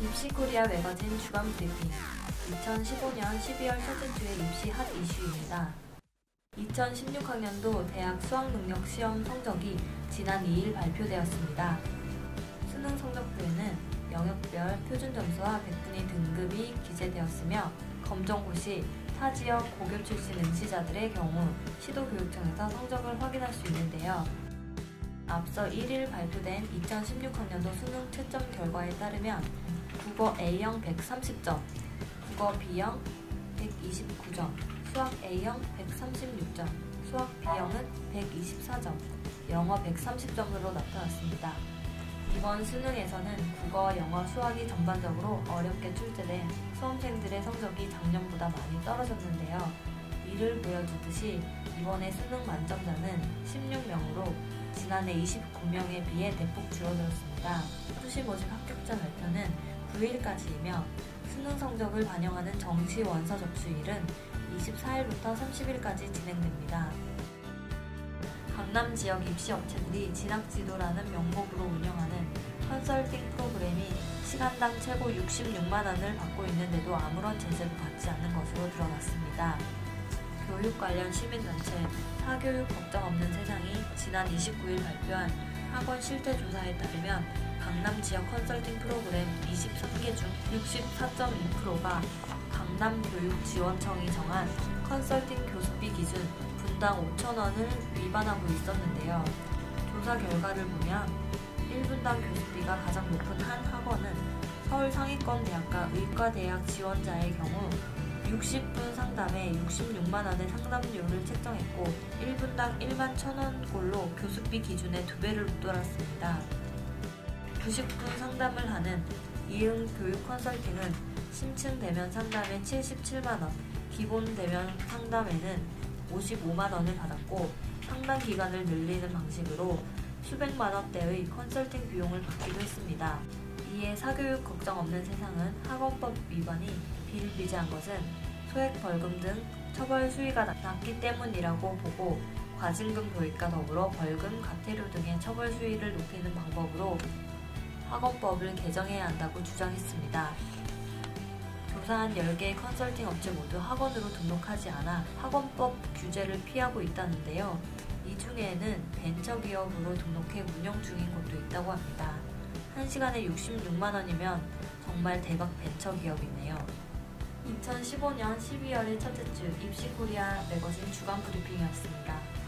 입시코리아 매거진 주간 브리핑 2015년 12월 첫째 주의 입시 핫 이슈입니다. 2016학년도 대학 수학능력 시험 성적이 지난 2일 발표되었습니다. 수능 성적표에는 영역별 표준 점수와 백분위 등급이 기재되었으며 검정고 시 타 지역 고교 출신 응시자들의 경우 시도교육청에서 성적을 확인할 수 있는데요. 앞서 1일 발표된 2016학년도 수능 채점 결과에 따르면 국어 A형 130점, 국어 B형 129점, 수학 A형 136점, 수학 B형은 124점, 영어 130점으로 나타났습니다. 이번 수능에서는 국어, 영어, 수학이 전반적으로 어렵게 출제돼 수험생들의 성적이 작년보다 많이 떨어졌는데요. 이를 보여주듯이 이번에 수능 만점자는 16명으로 지난해 29명에 비해 대폭 줄어들었습니다. 수시 모집 합격자 발표는 9일까지이며 수능 성적을 반영하는 정시 원서 접수일은 24일부터 30일까지 진행됩니다. 강남 지역 입시 업체들이 진학지도라는 명목으로 운영하는 컨설팅 프로그램이 시간당 최고 66만 원을 받고 있는데도 아무런 제재도 받지 않는 것으로 드러났습니다. 교육 관련 시민단체 사교육 걱정 없는 세상이 지난 29일 발표한 학원 실태 조사에 따르면 강남 지역 컨설팅 프로그램 23개 중 64.2%가 강남교육지원청이 정한 컨설팅 교수비 기준 분당 5천원을 위반하고 있었는데요. 조사 결과를 보면 1분당 교수비가 가장 높은 한 학원은 서울 상위권 대학과 의과대학 지원자의 경우 60분 상담에 66만원의 상담료를 책정했고 1분당 1만 1천원꼴로 교수비 기준의 두 배를 웃돌았습니다. 90분 상담을 하는 이응 교육 컨설팅은 심층 대면 상담에 77만원, 기본 대면 상담에는 55만원을 받았고 상담 기간을 늘리는 방식으로 수백만 원대의 컨설팅 비용을 받기도 했습니다. 이에 사교육 걱정 없는 세상은 학원법 위반이 비일비재한 것은 소액 벌금 등 처벌 수위가 낮기 때문이라고 보고 과징금 도입과 더불어 벌금, 과태료 등의 처벌 수위를 높이는 방법으로 학원법을 개정해야 한다고 주장했습니다. 조사한 10개의 컨설팅 업체 모두 학원으로 등록하지 않아 학원법 규제를 피하고 있다는데요. 이 중에는 벤처기업으로 등록해 운영 중인 곳도 있다고 합니다. 1시간에 66만원이면 정말 대박 벤처기업이네요. 2015년 12월의 첫째 주 입시코리아 매거진 주간 브리핑이었습니다.